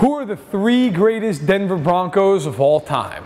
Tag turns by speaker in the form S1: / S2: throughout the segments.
S1: Who are the three greatest Denver Broncos of all time?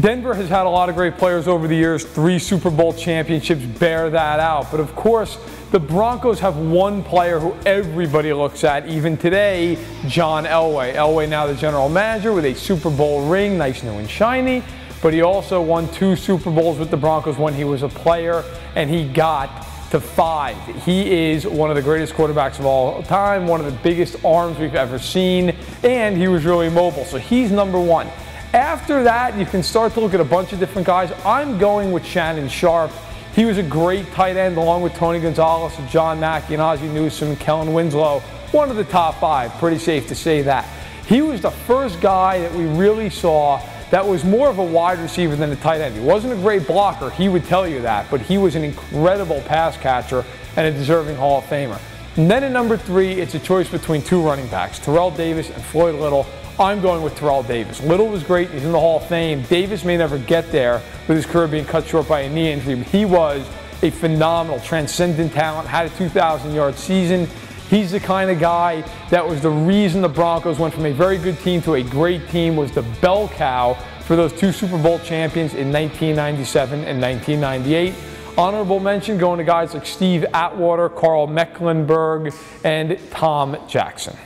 S1: Denver has had a lot of great players over the years. Three Super Bowl championships bear that out. But of course, the Broncos have one player who everybody looks at, even today, John Elway. Elway now the general manager with a Super Bowl ring, nice new and shiny. But he also won two Super Bowls with the Broncos when he was a player, and he got to five. He is one of the greatest quarterbacks of all time, one of the biggest arms we've ever seen, and he was really mobile. So he's number one. After that, you can start to look at a bunch of different guys. I'm going with Shannon Sharpe. He was a great tight end along with Tony Gonzalez and John Mackey and Ozzie Newsome and Kellen Winslow. One of the top five, pretty safe to say that. He was the first guy that we really saw that was more of a wide receiver than a tight end. He wasn't a great blocker, he would tell you that, but he was an incredible pass catcher and a deserving Hall of Famer. And then at number three, it's a choice between two running backs, Terrell Davis and Floyd Little. I'm going with Terrell Davis. Little was great. He's in the Hall of Fame. Davis may never get there with his career being cut short by a knee injury, but he was a phenomenal, transcendent talent, had a 2,000 yard season. He's the kind of guy that was the reason the Broncos went from a very good team to a great team, was the bell cow for those two Super Bowl champions in 1997 and 1998. Honorable mention going to guys like Steve Atwater, Karl Mecklenburg, and Tom Jackson.